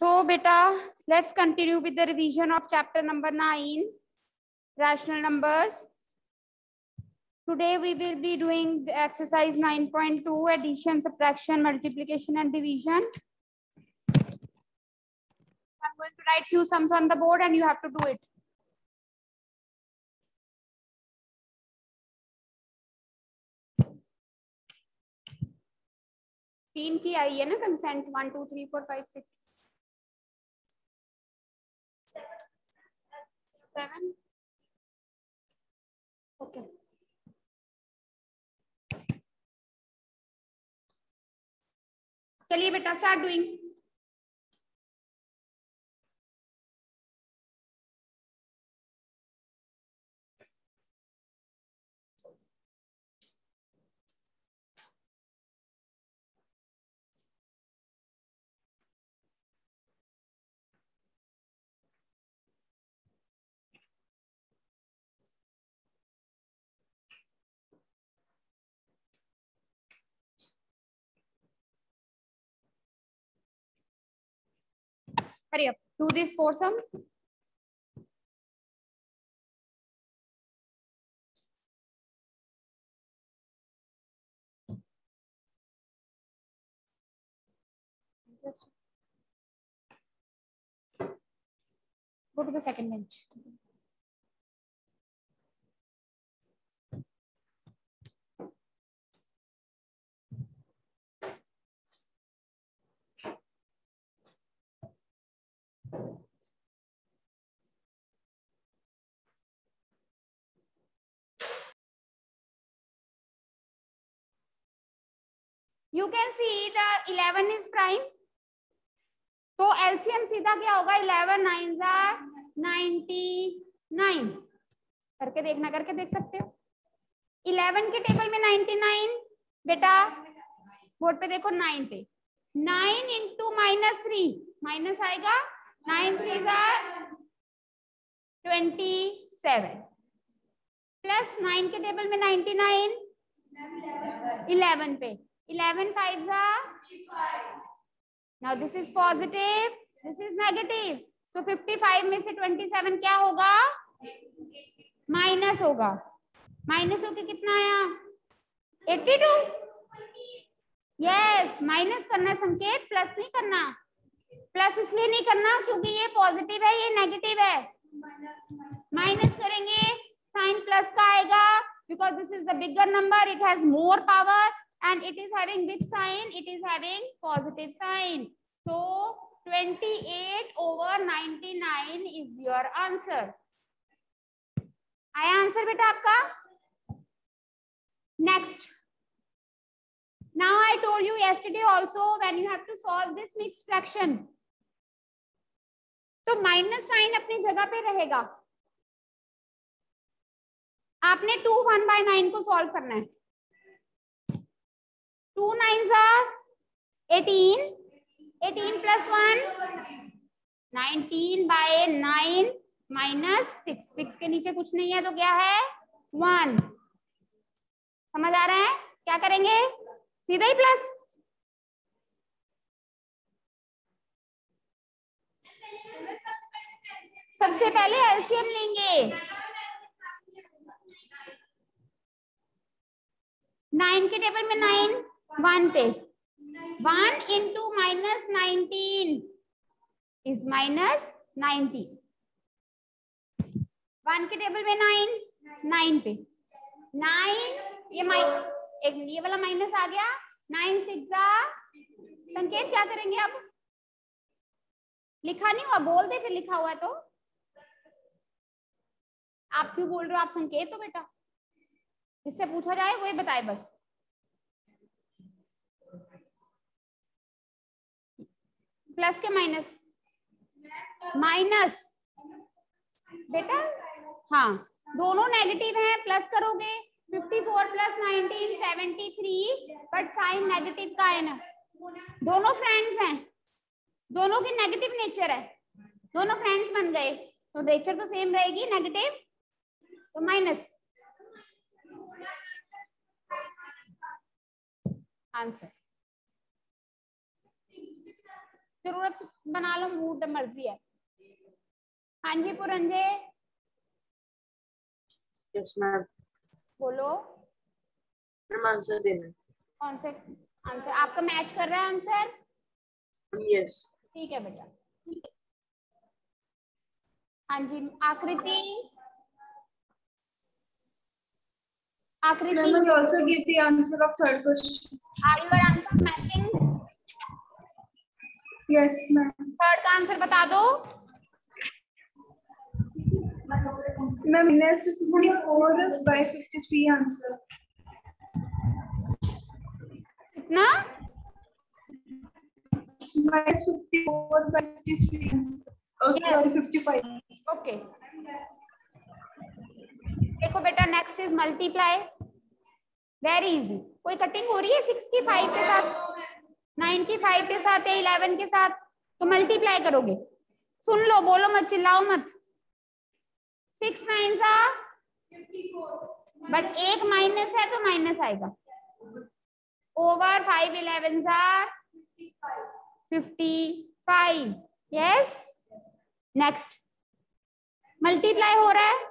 Beta, let's continue with the revision of chapter number 9, rational numbers. Today we will be doing the exercise 9.2, addition, subtraction, multiplication and division. I'm going to write few sums on the board and you have to do it. तीन की आई है ना consent one two three four five six seven Okay. चलिए बेटा start doing Hurry up. Do these four sums. Go to the second bench. You can see the 11 is prime. तो LCM सीधा क्या होगा? 11 नाइन जा 99 करके देखना, करके देख सकते हो। 11 के टेबल में 99 बेटा बोर्ड पे देखो 9 पे। 9 इंटू माइनस थ्री माइनस आएगा। 9 थ्री जा 27 प्लस 9 के टेबल में 99 11 पे। 11 fives are? Now, this is positive. This is negative. So 55 में से 27 क्या होगा? माइनस होगा. माइनस होके कितना आया? 82 यस माइनस करना संकेत प्लस नहीं करना. प्लस इसलिए नहीं करना क्योंकि ये पॉजिटिव है, ये नेगेटिव है. माइनस करेंगे साइन प्लस का आएगा because this is the bigger number it has more power and it is having which sign it is having positive sign so 28 over 99 is your answer आया answer बेटा आपका next now i told you yesterday also when you have to solve this mixed fraction तो minus sign अपनी जगह पे रहेगा आपने two one by nine को सॉल्व करना है two nine eighteen eighteen plus one nineteen by nine minus six six के नीचे कुछ नहीं है तो क्या है? वन समझ आ रहा है? क्या करेंगे? सीधा ही प्लस सबसे पहले एलसीएम लेंगे. नाइन के टेबल में नाइन वन पे। One into minus nineteen is minus nineteen one के टेबल में नाइन नाइन पे। नाइन ये एक ये वाला माइनस आ गया। नाइन सिक्स संकेत क्या करेंगे अब? लिखा नहीं हुआ? बोल दे फिर लिखा हुआ तो। आप क्यों बोल रहे हो? आप संकेत हो बेटा। जिससे पूछा जाए वही बताए बस। प्लस के माइनस? माइनस। बेटा? हाँ दोनों नेगेटिव हैं, प्लस करोगे? 54 प्लस 19 73 बट साइन नेगेटिव का है ना? दोनों फ्रेंड्स हैं। दोनों की नेगेटिव नेचर है। दोनों फ्रेंड्स बन गए। तो नेचर तो सेम रहेगी नेगेटिव तो माइनस आंसर ज़रूरत बना लो मूड मर्ज़ी है। हाँ जी पुरंजे। यस मैम बोलो। आंसर देना। कौन से आंसर आपका मैच कर रहा है आंसर यस ठीक है बेटा। हाँ जी आकृति। आकृति। Ma'am, I also give the answer of third question. are your yes ma'am third का आंसर बता दो। देखो बेटा next is multiply very easy कोई कटिंग हो रही है 65 के साथ? नाइन की फाइव के साथ या इलेवन के साथ तो मल्टीप्लाई करोगे। सुन लो बोलो मत चिल्लाओ मत। सिक्स नाइन सा बट एक माइनस है तो माइनस आएगा। Over five eleven jar fifty five yes next multiply हो रहा है।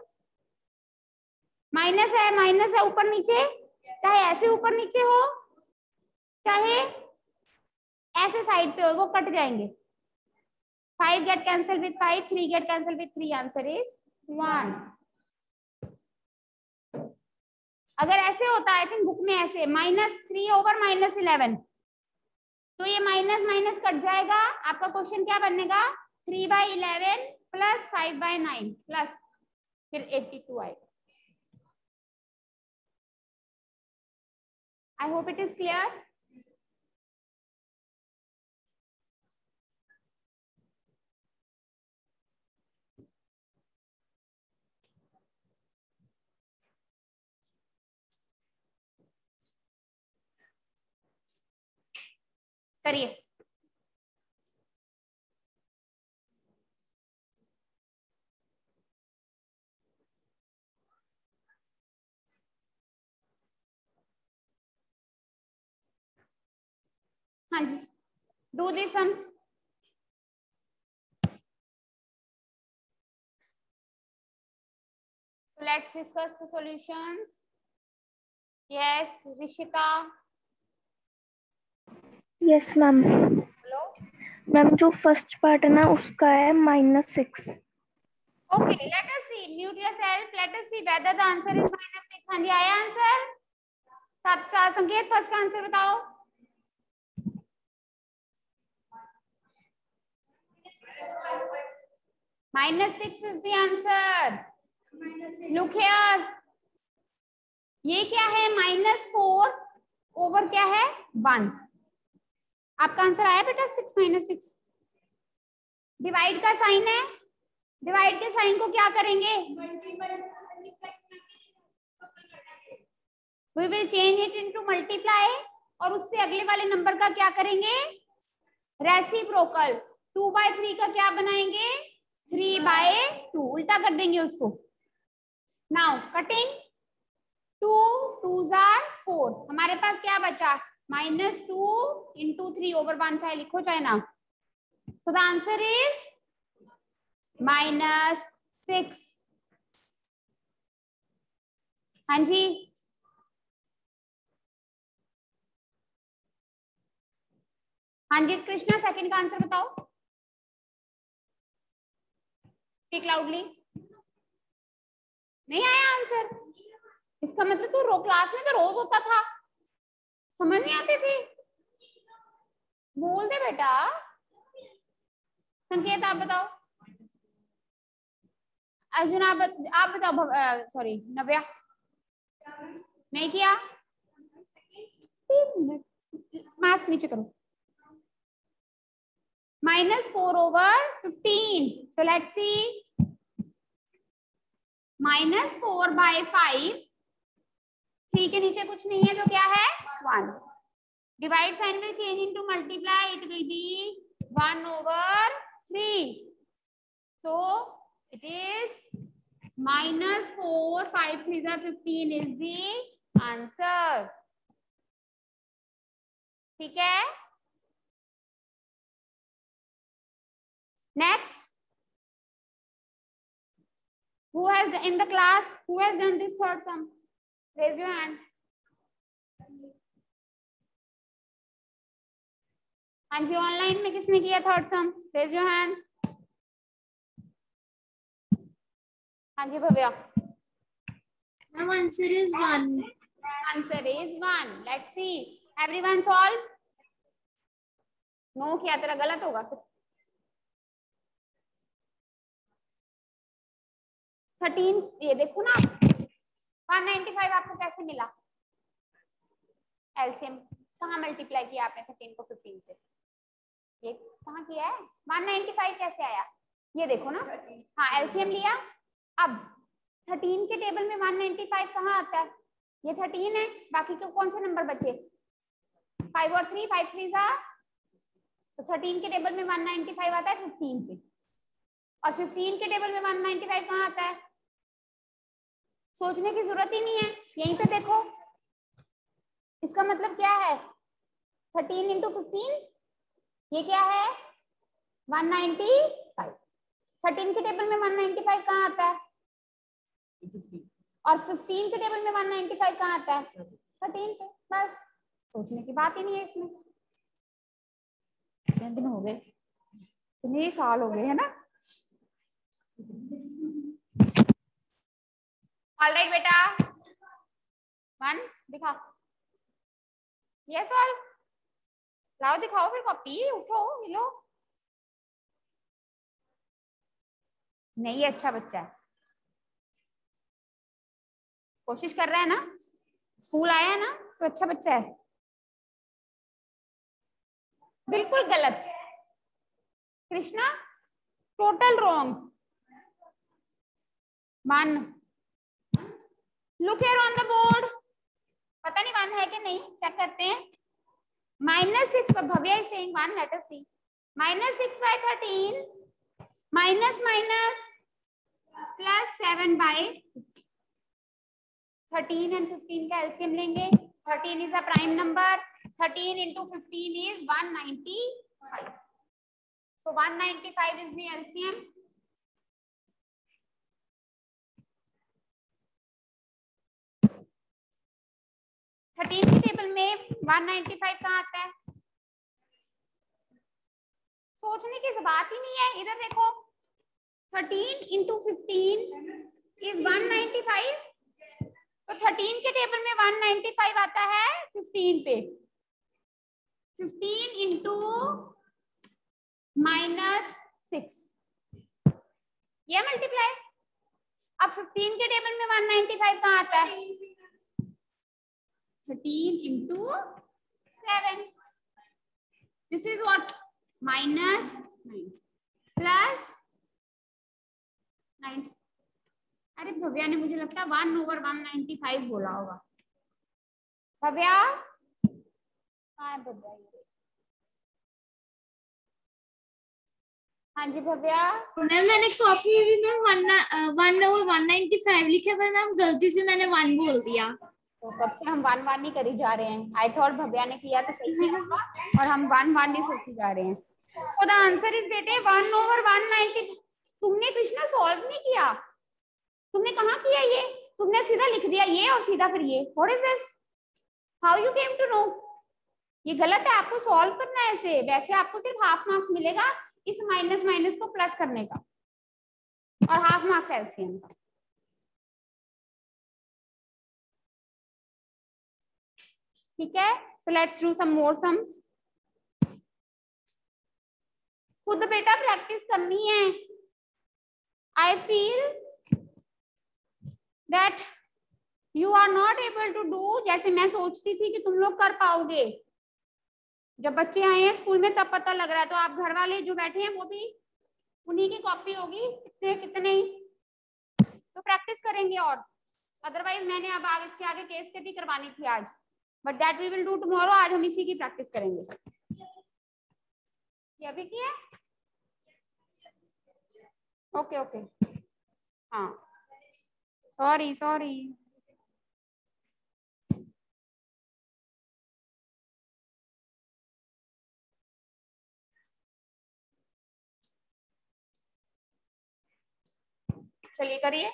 माइनस है माइनस है ऊपर नीचे। चाहे ऐसे ऊपर नीचे हो चाहे ऐसे साइड पे हो वो कट जाएँगे। Five get cancel with five three get cancel with three answer is one अगर ऐसे होता आई थिंक बुक में ऐसे minus three over minus eleven तो ये माइनस माइनस कट जाएगा। आपका क्वेश्चन क्या बनेगा? Three by eleven plus five by nine plus फिर एट्टी टू आएगा। I hope it is clear करिए हाँ जी do this sums let's discuss the solutions. Yes, Rishita. Yes ma'am ma'am जो first part है ना उसका है minus six okay let us see mute yourself let us see whether the answer is minus six हाँ जी आया answer सात का संकेत? फ़र्स्ट का आंसर बताओ. Minus six is the answer look here ये क्या है? माइनस फोर ओवर क्या है? वन आपका आंसर आया बेटा सिक्स माइनस सिक्स। डिवाइड का साइन है। डिवाइड के साइन को क्या करेंगे? We will change it into multiply और उससे अगले वाले नंबर का क्या करेंगे? रेसिप्रोकल टू बाय थ्री का क्या बनाएँगे? थ्री बाय टू उल्टा कर देंगे उसको। नाउ कटिंग टू टू जार फोर हमारे पास क्या बचा? Minus two into three over one चाहे लिखो चाहे ना। So the answer is minus six हाँ जी। हाँ जी, कृष्णा सेकंड का आंसर बताओ। स्पीक लाउडली नहीं आया आंसर इसका मतलब तो क्लास में तो रोज होता था। समझ नहीं आती थी? बोल दे बेटा। संकेत, आप बताओ। अर्जुन, आप आप बताओ सॉरी नव्या। नहीं किया? मास्क नीचे करो। Minus four over fifteen. So let's see minus four by five. Three के नीचे कुछ नहीं है तो क्या है? One divide sign will change into multiply it will be one over three so it is minus four five three fifteen is the answer ठीक है? Next. Who has, in the class, who has done this third sum? Raise your hand. हाँ जी online में किसने किया third sum raise your hand हाँ जी Bhavya. Ma'am, answer is one. Answer is one let's see everyone solve no किया तेरा गलत होगा फिर। थर्टीन ये देखो ना वन नाइनटी फाइव आपको कैसे मिला? एलसीएम, कहाँ मल्टीप्लाई किया आपने थर्टीन को फिफ्टीन से? ये कहाँ किया है? वन नाइनटी फाइव कैसे आया? ये देखो ना। हाँ एलसीएम लिया। अब थर्टीन के टेबल में वन नाइनटी फाइव कहाँ आता है? ये थर्टीन है, बाकी के कौन से नंबर बचे? फाइव और थ्री फाइव थ्री सा तो थर्टीन के टेबल में वन नाइनटी फाइव आता है फिफ्टीन पे। और फिफ्टीन के टेबल में वन नाइनटी फाइव कहाँ आता है? सोचने की ज़रूरत ही नहीं है। यहीं पे देखो। इसका मतलब क्या है? थर्टीन इंटू फिफ्टीन ये क्या है? वन नाइनटी फाइव थर्टीन के टेबल में वन नाइनटी फाइव कहाँ आता है? और 15 के टेबल में 195 कहाँ आता है? 13 पे। बस सोचने की बात ही नहीं है इसमें। कितने दिन हो गए? कितने साल हो गए है ना? ऑल राइट बेटा। वन दिखा यस ऑल लाओ, दिखाओ फिर कॉपी उठो, मिलो। नहीं अच्छा बच्चा है। कोशिश कर रहा है ना? स्कूल आया है ना तो अच्छा बच्चा है। बिल्कुल गलत। Krishna total wrong one look here on the board पता नहीं वन है कि नहीं? चेक करते हैं. Minus six Bhavya is saying one let us see minus six by thirteen minus minus plus seven by 13 and 15 का एलसीएम लेंगे. 13 is a prime number. 13 into 15 is 195 so 195 is the LCM thirteen के table में 195 कहाँ आता है? सोचने की बात ही नहीं है। इधर देखो 13 इंटू फिफ्टीन इज़ 195 तो 13 के टेबल में 195 आता है 15 पे। 15 इंटू माइनस सिक्स ये मल्टीप्लाई अब 15 के टेबल में 195 कहाँ आता है? 13 into seven this is what minus plus nine अरे भव्या ने मुझे लगता है one over one ninety five बोला होगा। भव्या? हाँ भव्या हाँ जी, भव्या। मैम मैंने कॉपी में भी ma'am one one over one ninety five लिखा, पर मैम गलती से मैंने वन बोल दिया। तो कब से हम वन वन ही करी जा रहे हैं। आई थॉट भव्या ने किया तो सही किया होगा और हम वन वन ही सोची जा रहे हैं। सो द आंसर इज़ बेटे वन ओवर वन नाइनटी तुमने कृष्णा सॉल्व नहीं किया। तुमने कहा किया ये? तुमने सीधा लिख दिया ये और सीधा फिर ये। What is this how you came to know ये गलत है, आपको सॉल्व करना है ऐसे। वैसे आपको सिर्फ़ हाफ़ मार्क्स मिलेगा इस माइनस माइनस को प्लस करने का। और हाफ़ मार्क्स एलसीएम का। ठीक है? So let's do some more sums खुद बेटा प्रैक्टिस करनी है। I feel that you are not able to do जैसे मैं सोचती थी कि तुम लोग कर पाओगे। जब बच्चे आए हैं स्कूल में, तब पता लग रहा है। तो आप घर वाले जो बैठे हैं, वो भी उन्हीं की कॉपी होगी। कितने कितने? ही तो प्रैक्टिस करेंगे और। अदरवाइज़ मैंने अब आगे इसके आगे केस स्टडी करवानी थी आज। But that we will do tomorrow आज हम इसी की प्रैक्टिस करेंगे। ये अभी की है? ओके ओके हाँ। सॉरी सॉरी चलिए करिए।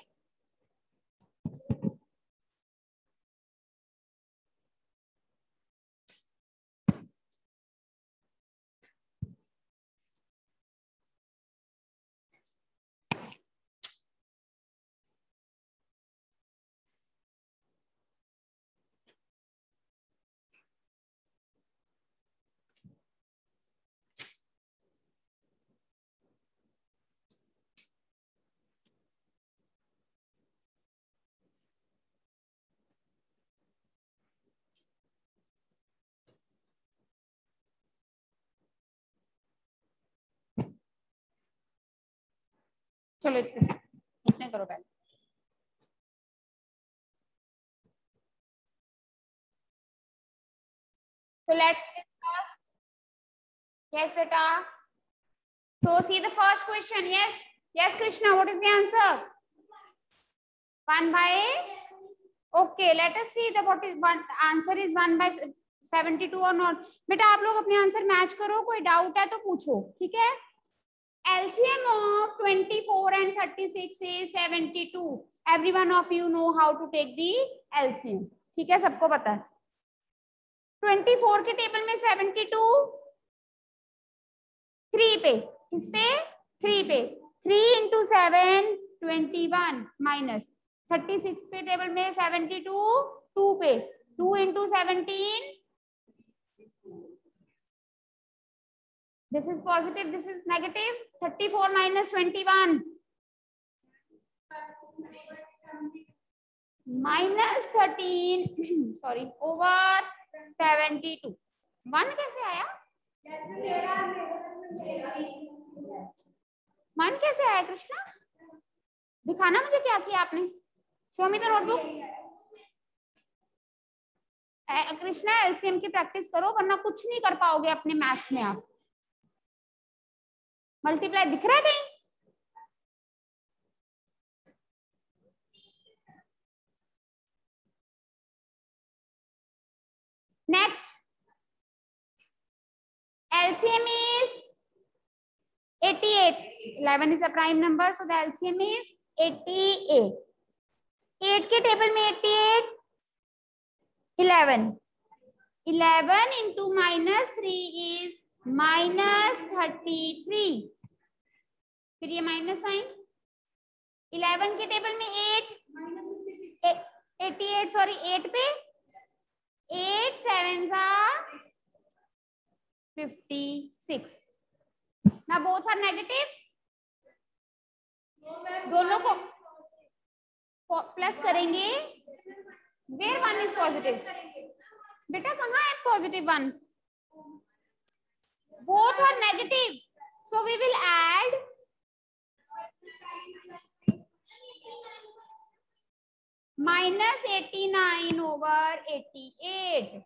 चलो इतने इतने करो पहले So let's discuss. Yes, beta. So see the first question. Yes. Yes, Krishna. What is the answer? One by. Okay. Let us see the what is one answer is one by seventy two or not. बेटा आप लोग अपने answer match करो कोई doubt है तो पूछो ठीक है LCM of 24 and 36 is 72. Every one of you know how to take the LCM. ठीक है, सबको पता है? 24 के टेबल में 72 3 पे। किस पे? 3 पे। 3 into seven twenty one minus thirty six पे टेबल में 72 2 पे। 2 into seventeen This is positive, this is negative. 34 minus 21. Minus 13, sorry, over 72. One कैसे आया वन कैसे आया कृष्णा दिखाना मुझे क्या किया आपने show me the notebook Krishna LCM की प्रैक्टिस करो वरना कुछ नहीं कर पाओगे अपने मैथ्स में आप मल्टीप्लाई दिख रहा है कहीं? Next LCM is 88 11 is a prime number so the LCM is 88 8 के टेबल में 88 11 11 into minus three is minus thirty three फिर ये माइनस साइन 11 के टेबल में 8 88 सॉरी एट पे. एट सेवन सा 56 ना बोथ आर नेगेटिव दोनों को प्लस करेंगे। वेयर वन इज़ पॉजिटिव बेटा कहाँ है positive one both are negative so we will we will add minus 89 over 88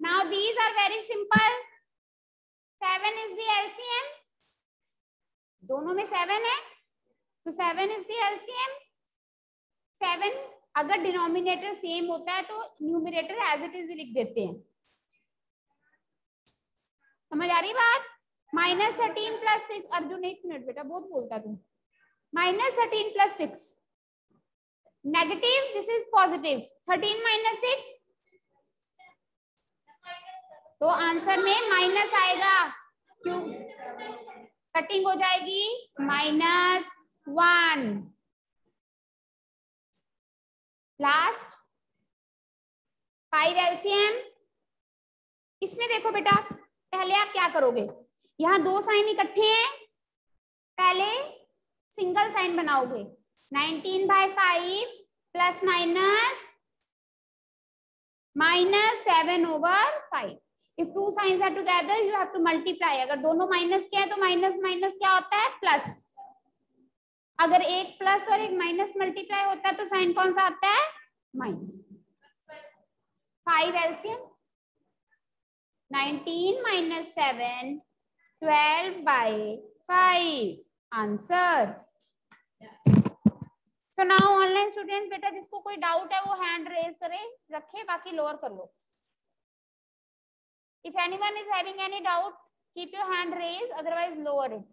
now these are very simple. 7 is the LCM दोनों में 7 है तो 7 is the LCM 7 अगर डिनोमिनेटर सेम होता है तो न्यूमिनेटर एज इट इज़ लिख देते हैं। समझ आ रही बात? Minus thirteen plus six Arjun, एक मिनट बेटा, बहुत बोलता तू। Minus thirteen plus six negative this is positive thirteen minus six तो आंसर में माइनस आएगा। क्यों? कटिंग हो जाएगी। Minus one last five LCM इसमें देखो बेटा, पहले आप क्या करोगे? यहाँ दो साइन इकट्ठे हैं। पहले सिंगल साइन बनाओगे? 19 by five plus minus minus seven over five. If two signs are together you have to multiply अगर दोनों माइनस के हैं तो माइनस माइनस क्या होता है? प्लस अगर एक प्लस और एक माइनस मल्टीप्लाई होता है तो साइन कौन सा आता है? Minus five LCM nineteen minus seven twelve by five answer so now online student बेटा जिसको कोई डाउट है वो हैंड रेज करे रखे बाकी लोअर कर लो if anyone is having any doubt keep your hand raise otherwise lower it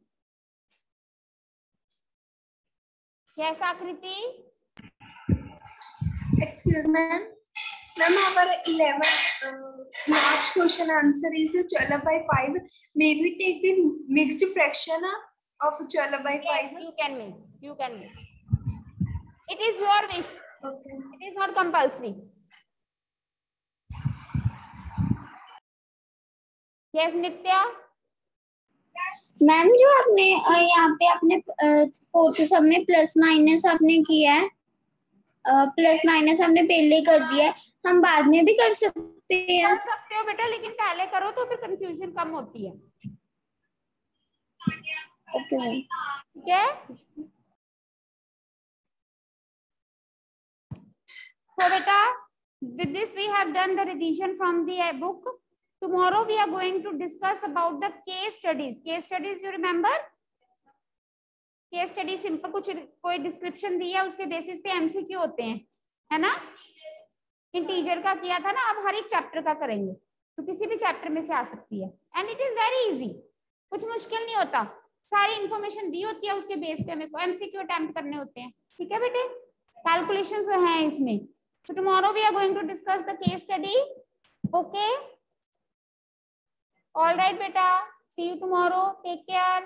Yes, Akriti. Excuse me. Ma'am, our 11 uh, last question answer is 12 by 5. May we take the mixed fraction of 12 by 5? Yes, you can make. You can make. It is your wish. Okay. It is not compulsory. Yes, Nitya. Ma'am जो आपने यहाँ पे आपने fourth सब में plus minus आपने किया है प्लस माइनस हमने पहले कर दिया है हम बाद में भी कर सकते हैं कर सकते हो बेटा लेकिन पहले करो तो फिर कंफ्यूजन कम होती है ओके मैम ठीक है so beta with this we have done the revision from the book. Tomorrow we are going to discuss about the case studies. Case studies, you remember? Case study simple कुछ कोई description दी है उसके basis पे MCQ होते हैं, है ना? Integer का किया था ना, अब हर एक चैप्टर का करेंगे। तो किसी भी चैप्टर में से आ सकती है। And it is very easy कुछ मुश्किल नहीं होता। सारी इंफॉर्मेशन दी होती है, उसके बेस पे हमें एमसीक्यू अटेम्प्ट करने होते हैं। ठीक है बेटे? कैलकुलेशंस हैं इसमें। So tomorrow we are going to discuss the case study. Okay? All right beta. See you tomorrow. Take care